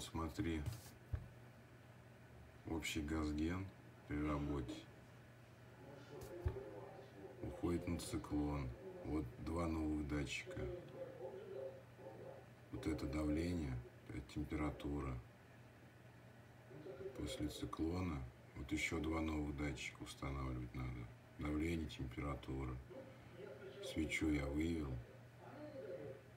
Вот смотри, общий газген при работе уходит на циклон. Вот два новых датчика. Вот это давление, это температура. После циклона вот еще два новых датчика устанавливать надо. Давление, температура. Свечу я вывел.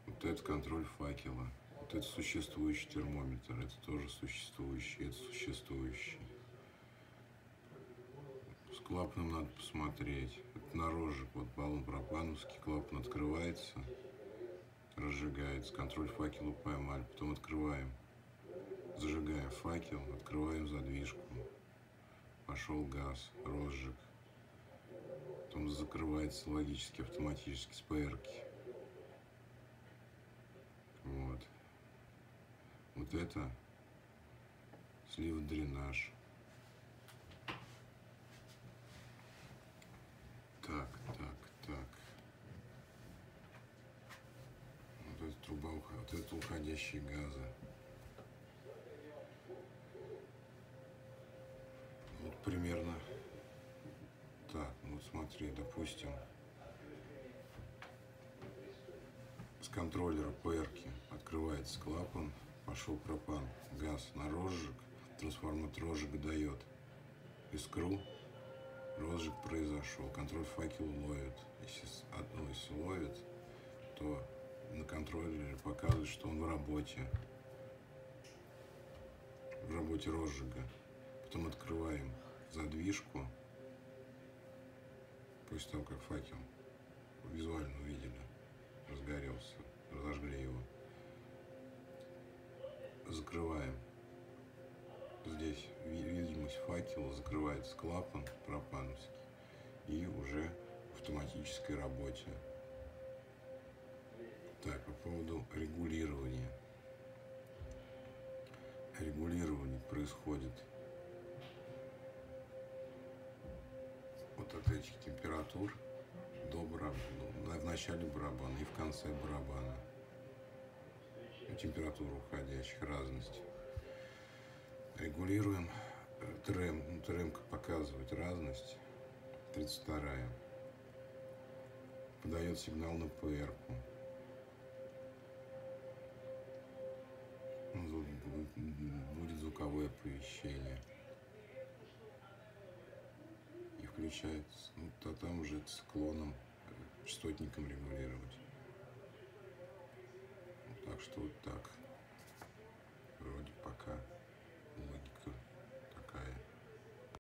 Вот это контроль факела. Вот это существующий термометр. Это тоже существующий. Это существующий. С клапаном надо посмотреть. Это на рожек. Вот баллон пропановский. Клапан открывается. Разжигается. Контроль факела поймали. Потом открываем. Зажигаем факел. Открываем задвижку. Пошел газ. Розжиг. Потом закрывается логически, автоматически с ПРки. Вот. Вот это слив дренаж. Так, так, так. Вот эта труба, вот это уходящие газы. Вот примерно так. Вот смотри, допустим, с контроллера ПРки открывается клапан, пошел пропан, газ на розжиг, трансформатор розжига дает искру, розжиг произошел, контроль факел ловит. Если одну если ловит, то на контроллере показывает, что он в работе, в работе розжига. Потом открываем задвижку, после того, как факел визуально увидели, Закрываем. Здесь видимость факела, закрывается клапан пропановский и уже в автоматической работе. Так, по поводу регулирования. Регулирование происходит вот от этих температур до барабана, в начале барабана и в конце барабана. Температура уходящих, разность. Регулируем трем. Ну, тремка показывает разность. 32 -я. Подает сигнал на ПРку. Будет звуковое оповещение включается. Ну, то там уже циклоном, частотником регулировать. Так что вот так. Вроде пока.